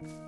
Bye.